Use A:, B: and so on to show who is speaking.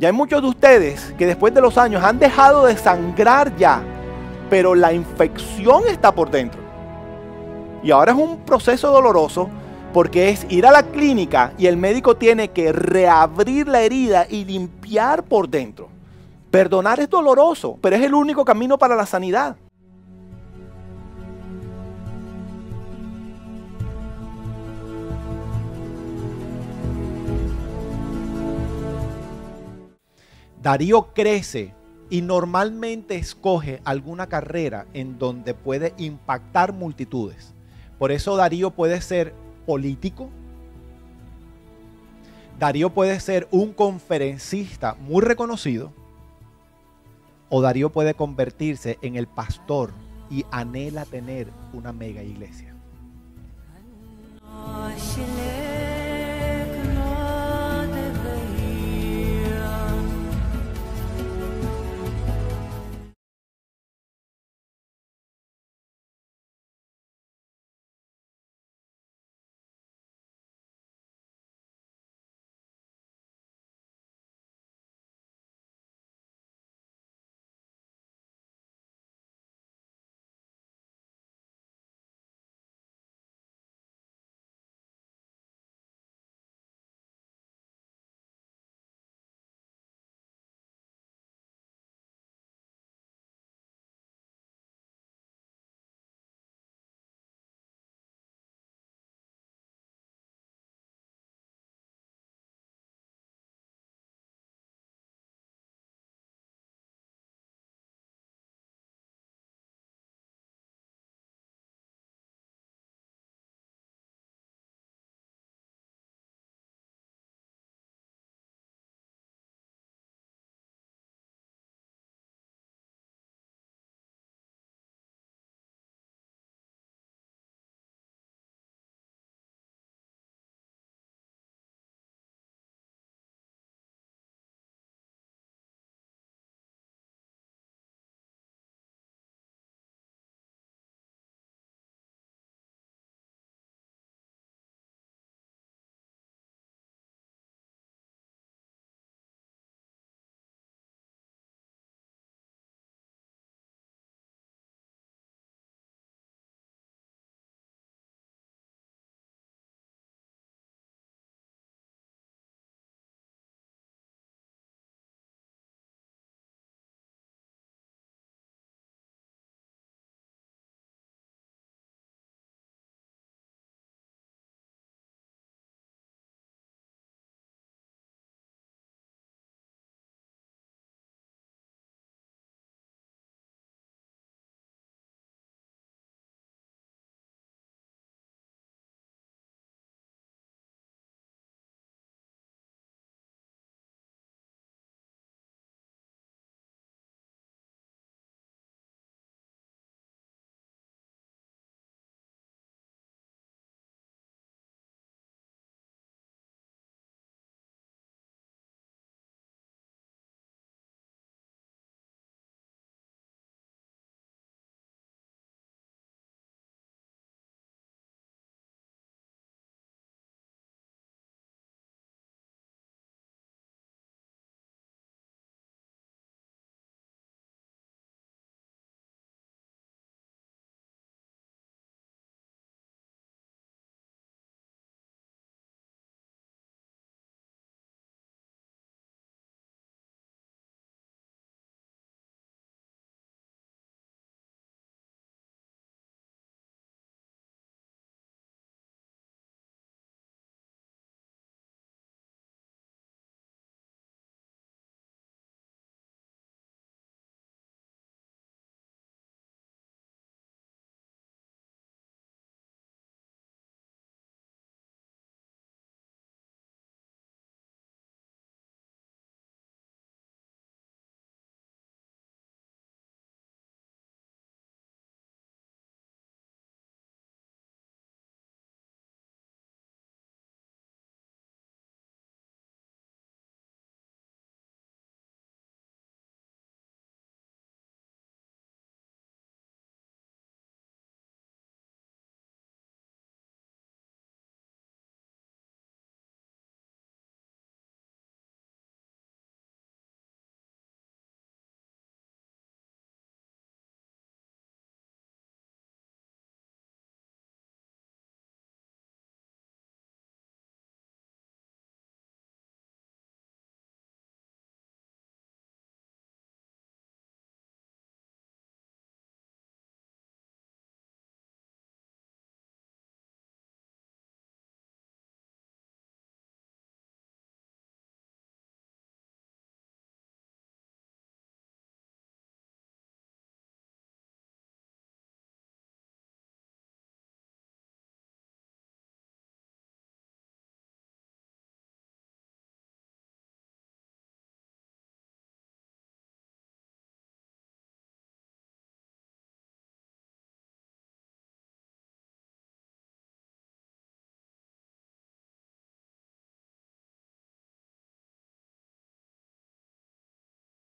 A: Ya hay muchos de ustedes que después de los años han dejado de sangrar ya, pero la infección está por dentro. Y ahora es un proceso doloroso porque es ir a la clínica y el médico tiene que reabrir la herida y limpiar por dentro. Perdonar es doloroso, pero es el único camino para la sanidad. Darío crece y normalmente escoge alguna carrera en donde puede impactar multitudes. Por eso Darío puede ser político. Darío puede ser un conferencista muy reconocido. O Darío puede convertirse en el pastor y anhela tener una mega iglesia.